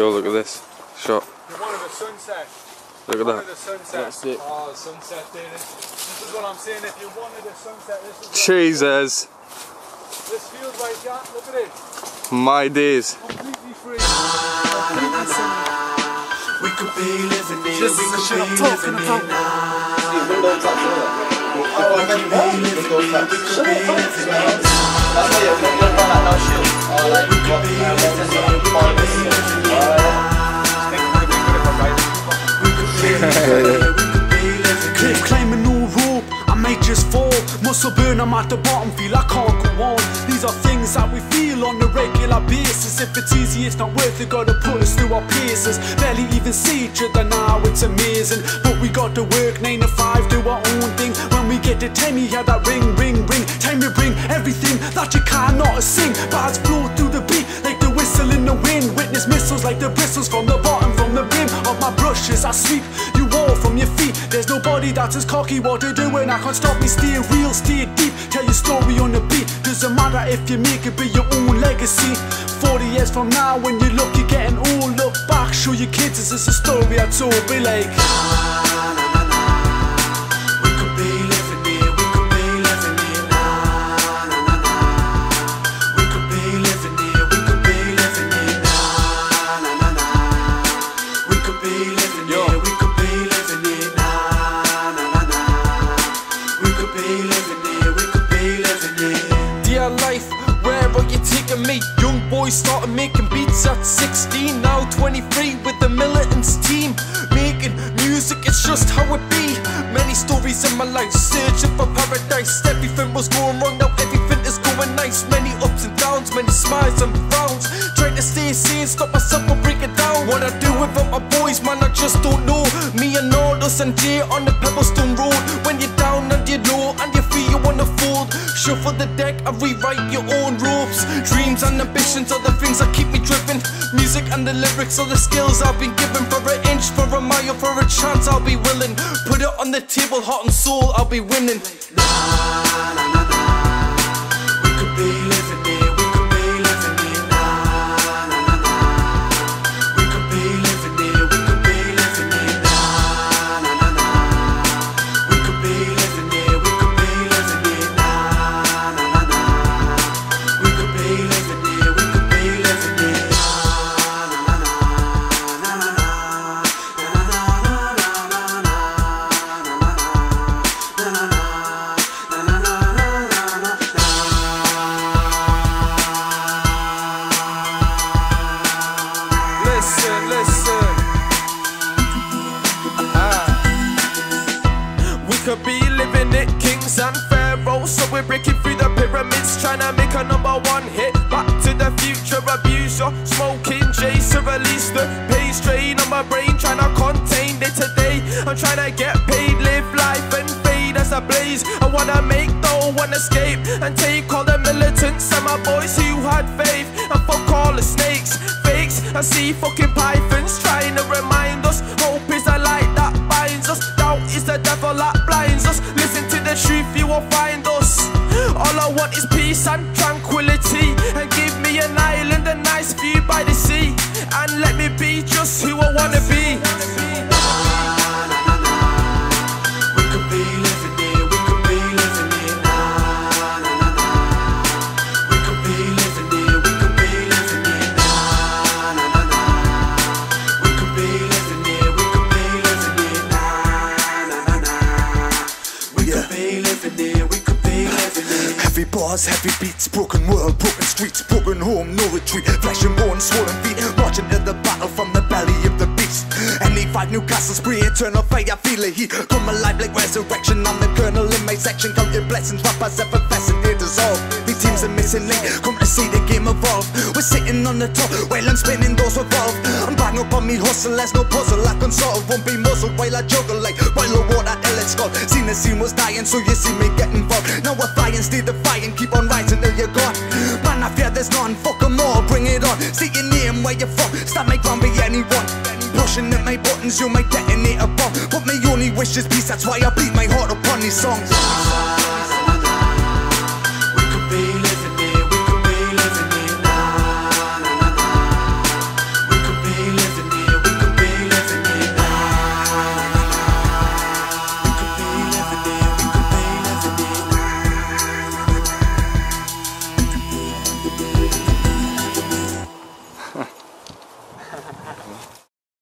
Yo, look at this shot. You wanted a sunset. Look at that. That's it. Oh, sunset, dude. This is what I'm saying. If you wanted a sunset, this is. Jesus. This feels like that. Look at it. My days. Completely free. We could be living it. This we could be living it now. Oh, I keep living it. We could be living it. That's it. We're gonna run out of shit. All I do is be living it. We could be living. Now. Cliff climbing no rope, I might just fall. Muscle burn, I'm at the bottom, feel I can't go on. These are things that we feel on a regular basis. If it's easy, it's not worth it, gotta put us through our paces. Barely even see each other now, it's amazing. But we got to work 9 to 5, do our own thing. When we get to time, you hear that ring, ring, ring. Time to bring everything that you cannot sing. Bars flow through the beat whistle in the wind. Witness missiles like the bristles from the bottom, from the rim of my brushes. I sweep you all from your feet. There's nobody that's as cocky what to do and I can't stop me. Stay real, stay deep. Tell your story on the beat. Doesn't matter if you make it be your own legacy. 40 years from now, when you look, you're getting old. Look back, show your kids this is a story I told. Be like. Dear life, where are you taking me? Young boy started making beats at 16, now 23 with the Militantz team. Making music, it's just how it be. Many stories in my life, searching for paradise. Everything was going wrong, now everything is going nice. Many ups and downs, many smiles and frowns. Trying to stay sane, stop myself from breaking down. What I do without my boys, man, I just don't know. Me and Nordus and Jay on the Pebblestone Road. When you're shuffle the deck and rewrite your own ropes. Dreams and ambitions are the things that keep me driven. Music and the lyrics are the skills I've been given. For an inch, for a mile, for a chance, I'll be willing. Put it on the table, heart and soul, I'll be winning. Living it, kings and pharaohs. So we're breaking through the pyramids, trying to make a number one hit. Back to the future, abuser, smoking Jace to release the pain strain on my brain, trying to contain day to day. I'm trying to get paid, live life and fade as a blaze. I wanna make though one escape and take all the Militantz and my boys who had faith and fuck all the snakes, fakes. I see fucking pythons peace and tranquility. And give me an island, a nice view by the sea. And let me be just who I wanna be. We could be living here, we could be living in We could be living here, we could be living in, we could be living in now, we could be living here, we could be living here Heavy bars, heavy beats, broken world, broken streets, broken home, no retreat. Flesh and bone, swollen feet, marching to the battle from the belly of the beast. Any five new castles, spree eternal fire, I feel the heat. Come alive like resurrection. I'm the colonel in my section. Count your blessings, rappers effervescent, they dissolve. These teams are missing link, come to see the game evolve. We're sitting on the top while I'm spinning those revolve. I'm bang up on me hustle, there's no puzzle I can solve. Won't be muzzled while I juggle like skull. Seen the scene was dying, so you see me get involved. Now we're flying, stay defying, keep on rising till you're gone. Man, I fear there's none, fuck 'em all, bring it on. See your name, where you from, start my ground, be anyone. Pushing at my buttons, you might detonate a bomb. But my only wish is peace, that's why I beat my heart upon these songs.